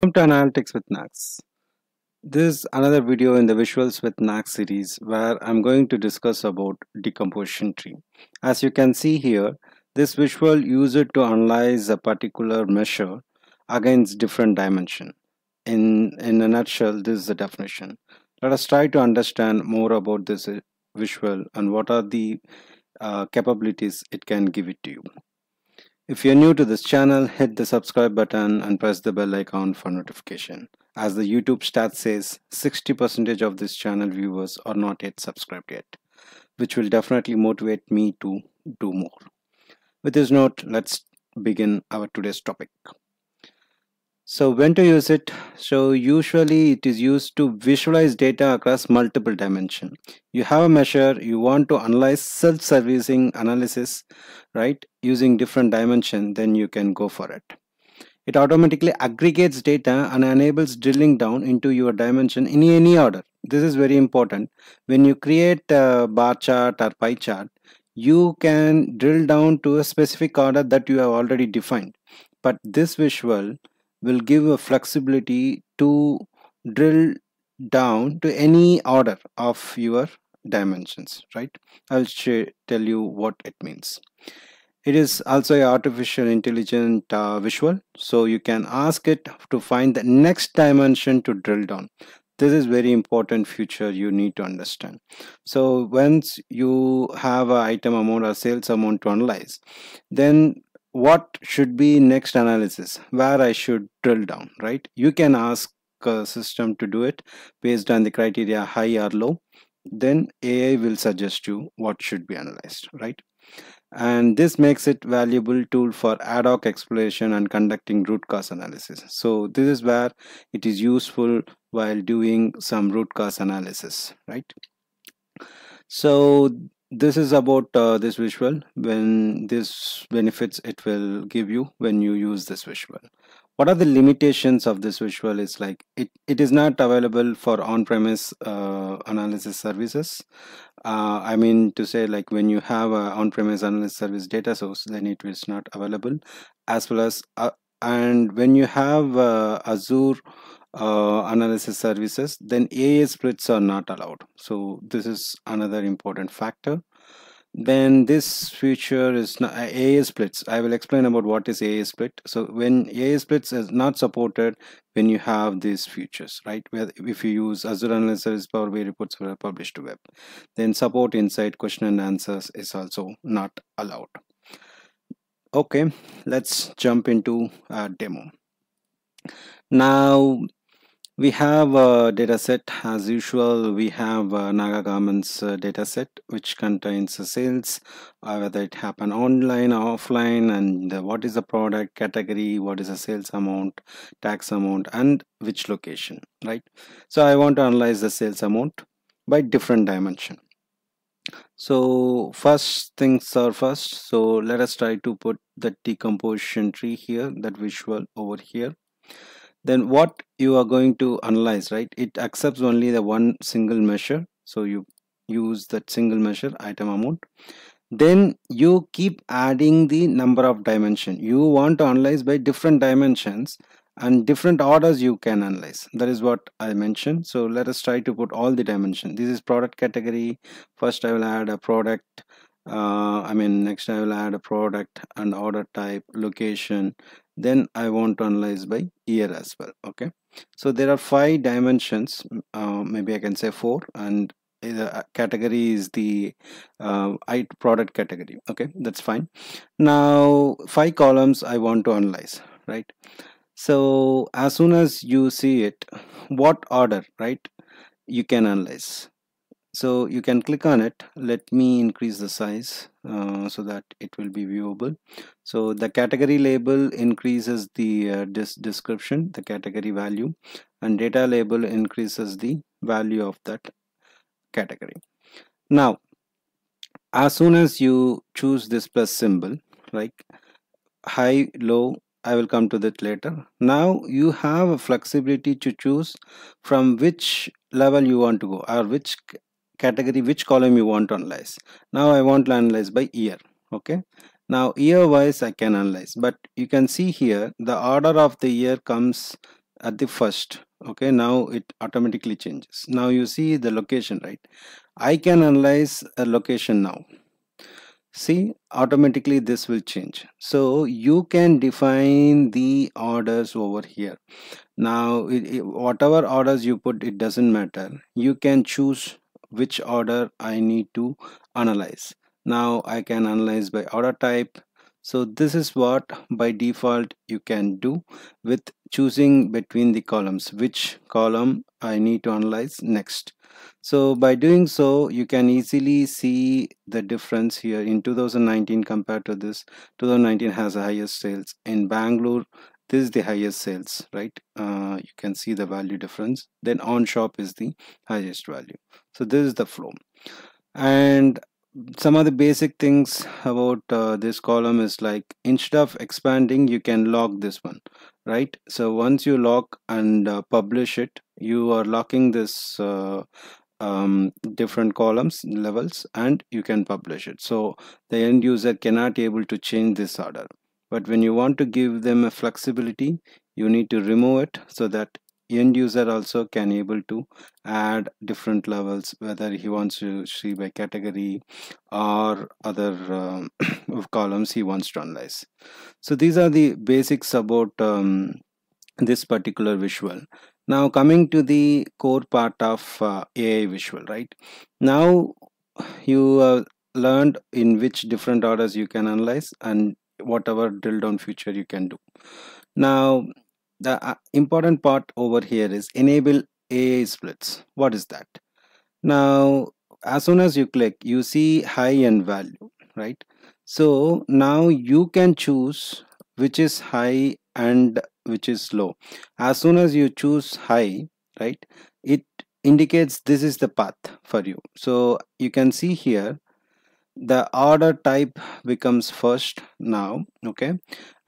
Welcome to Analytics with Nags. This is another video in the Visuals with Nags series where I'm going to discuss about decomposition tree. As you can see here, this visual used to analyze a particular measure against different dimension. In, in a nutshell, this is the definition. Let us try to understand more about this uh, visual and what are the uh, capabilities it can give it to you. If you're new to this channel, hit the subscribe button and press the bell icon for notification. As the YouTube stat says, 60% of this channel viewers are not yet subscribed yet, which will definitely motivate me to do more. With this note, let's begin our today's topic. So when to use it? So usually it is used to visualize data across multiple dimension. You have a measure, you want to analyze self-servicing analysis, right? Using different dimension, then you can go for it. It automatically aggregates data and enables drilling down into your dimension in any order. This is very important. When you create a bar chart or pie chart, you can drill down to a specific order that you have already defined. But this visual will give a flexibility to drill down to any order of your dimensions right? I'll tell you what it means. It is also a artificial intelligent uh, visual so you can ask it to find the next dimension to drill down. This is very important feature you need to understand. So once you have an item amount or sales amount to analyze then what should be next analysis where I should drill down right? You can ask a system to do it based on the criteria high or low. Then AI will suggest you what should be analyzed right? And this makes it valuable tool for ad hoc exploration and conducting root cause analysis. So this is where it is useful while doing some root cause analysis right? So this is about uh, this visual. When this benefits it will give you when you use this visual. What are the limitations of this visual is like it, it is not available for on-premise uh, analysis services. Uh, i mean to say like when you have a on-premise analysis service data source then it is not available. As well as uh, and when you have uh, azure uh, analysis services then AI splits are not allowed. So this is another important factor. Then this feature is not AI splits. I will explain about what is AI split. So when AI splits is not supported when you have these features right? Where if you use Azure Analysis Power BI reports for published web. Then support inside question and answers is also not allowed. Okay let's jump into a demo. Now we have a data set as usual. We have naga garments uh, data set which contains the sales uh, whether it happen online or offline and uh, what is the product category what is the sales amount tax amount and which location right? So i want to analyze the sales amount by different dimension. So first things are first. So let us try to put the decomposition tree here that visual over here then what you are going to analyze right? It accepts only the one single measure. So you use that single measure item amount. Then you keep adding the number of dimension. You want to analyze by different dimensions and different orders you can analyze. That is what i mentioned. So let us try to put all the dimension. This is product category. First i will add a product uh, i mean next i will add a product and order type location then I want to analyze by year as well okay? So there are five dimensions uh, maybe I can say four and the uh, category is the uh, product category okay? That's fine. Now five columns I want to analyze right? So as soon as you see it what order right you can analyze so you can click on it let me increase the size uh, so that it will be viewable so the category label increases the uh, description the category value and data label increases the value of that category now as soon as you choose this plus symbol like high low I will come to that later. Now you have a flexibility to choose from which level you want to go or which category which column you want to analyze. Now i want to analyze by year okay? Now year wise i can analyze but you can see here the order of the year comes at the first okay? Now it automatically changes. Now you see the location right? I can analyze a location now. See automatically this will change. So you can define the orders over here. Now it, it, whatever orders you put it doesn't matter. You can choose which order I need to analyze. Now I can analyze by order type. So this is what by default you can do with choosing between the columns. Which column I need to analyze next? So by doing so you can easily see the difference here. In 2019 compared to this 2019 has the highest sales. In Bangalore this is the highest sales right? Uh, you can see the value difference. Then on shop is the highest value. So this is the flow. And some of the basic things about uh, this column is like instead of expanding you can lock this one right? So once you lock and uh, publish it you are locking this uh, um, different columns levels and you can publish it. So the end user cannot able to change this order but when you want to give them a flexibility you need to remove it so that end user also can able to add different levels whether he wants to see by category or other um, columns he wants to analyze. So these are the basics about um, this particular visual. Now coming to the core part of uh, AI visual right? Now you uh, learned in which different orders you can analyze and whatever drill down feature you can do now the uh, important part over here is enable AI splits. What is that? Now, as soon as you click, you see high and value, right? So now you can choose which is high and which is low. As soon as you choose high, right, it indicates this is the path for you. So you can see here the order type becomes first now okay?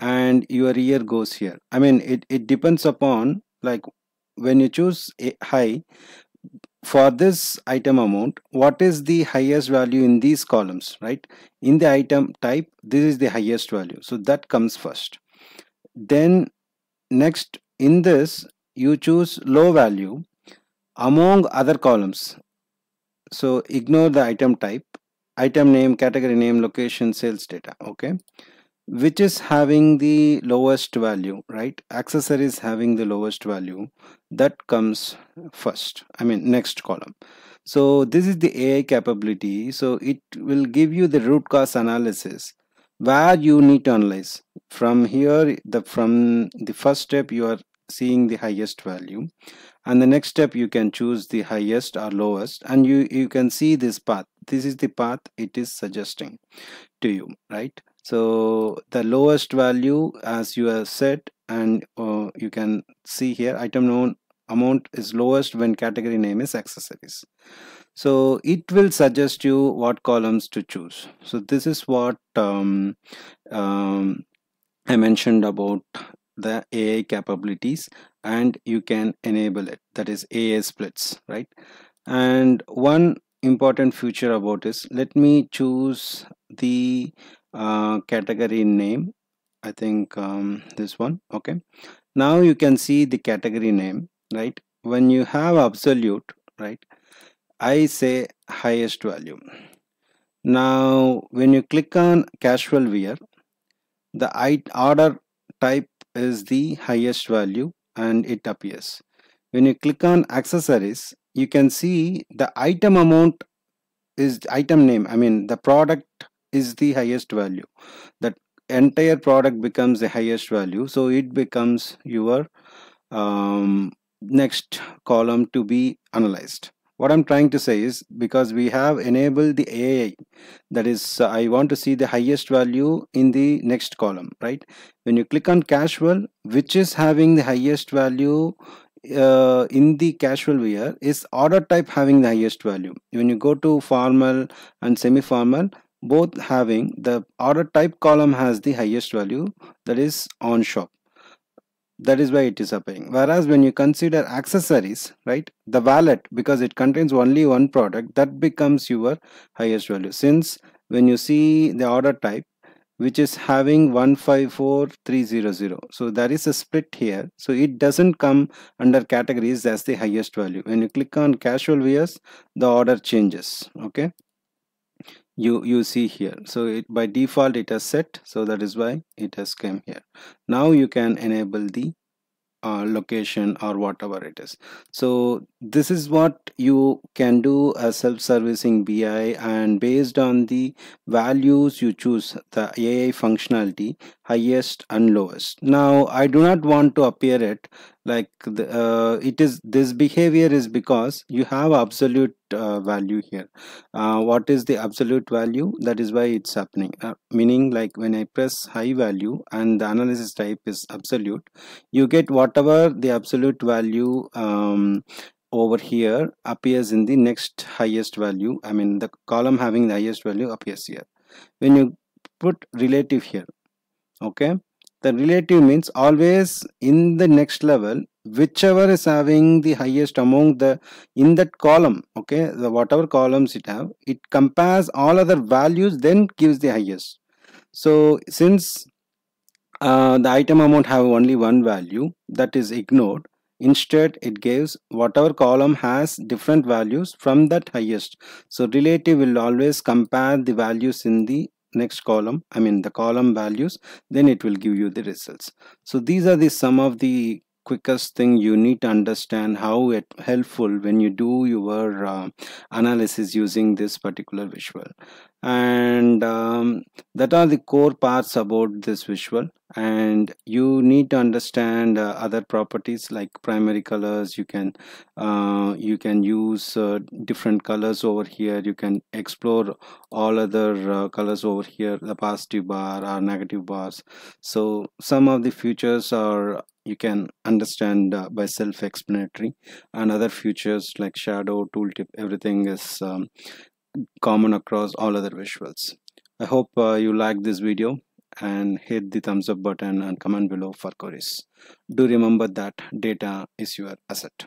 And your year goes here. I mean it, it depends upon like when you choose a high for this item amount what is the highest value in these columns right? In the item type this is the highest value. So that comes first. Then next in this you choose low value among other columns. So ignore the item type item name category name location sales data okay? Which is having the lowest value right? Accessories having the lowest value. That comes first i mean next column. So this is the ai capability. So it will give you the root cause analysis where you need to analyze. From here the from the first step you are seeing the highest value. And the next step you can choose the highest or lowest. And you you can see this path this is the path it is suggesting to you right? So the lowest value as you have said and uh, you can see here item known amount is lowest when category name is accessories. So it will suggest you what columns to choose. So this is what um, um, I mentioned about the AI capabilities and you can enable it. That is AI splits right? And one important feature about is let me choose the uh, category name. I think um, this one okay. Now you can see the category name right? When you have absolute right I say highest value. Now when you click on casual wear the order type is the highest value and it appears. When you click on accessories you can see the item amount is item name i mean the product is the highest value. That entire product becomes the highest value. So it becomes your um, next column to be analyzed. What i'm trying to say is because we have enabled the ai that is uh, i want to see the highest value in the next column right? When you click on casual which is having the highest value uh, in the casual wear is order type having the highest value. When you go to formal and semi-formal both having the order type column has the highest value that is on shop. That is why it is appearing. Whereas when you consider accessories right the wallet because it contains only one product that becomes your highest value. Since when you see the order type which is having 154300 so there is a split here. So it doesn't come under categories as the highest value. When you click on casual wears the order changes okay? You you see here. So it by default it has set. So that is why it has come here. Now you can enable the uh, location or whatever it is. So this is what you can do a self-servicing BI and based on the values you choose the AI functionality highest and lowest. Now I do not want to appear it like the, uh, it is this behavior is because you have absolute uh, value here. Uh, what is the absolute value? That is why it's happening. Uh, meaning like when I press high value and the analysis type is absolute you get whatever the absolute value um, over here appears in the next highest value. I mean the column having the highest value appears here. When you put relative here okay the relative means always in the next level whichever is having the highest among the in that column okay the whatever columns it have it compares all other values then gives the highest. So since uh, the item amount have only one value that is ignored instead it gives whatever column has different values from that highest. So relative will always compare the values in the next column i mean the column values then it will give you the results. So these are the some of the quickest thing you need to understand how it helpful when you do your uh, analysis using this particular visual. And um, that are the core parts about this visual. And you need to understand uh, other properties like primary colors. You can uh, you can use uh, different colors over here. You can explore all other uh, colors over here the positive bar or negative bars. So some of the features are you can understand uh, by self-explanatory and other features like shadow tooltip everything is um, common across all other visuals i hope uh, you like this video and hit the thumbs up button and comment below for queries. Do remember that data is your asset.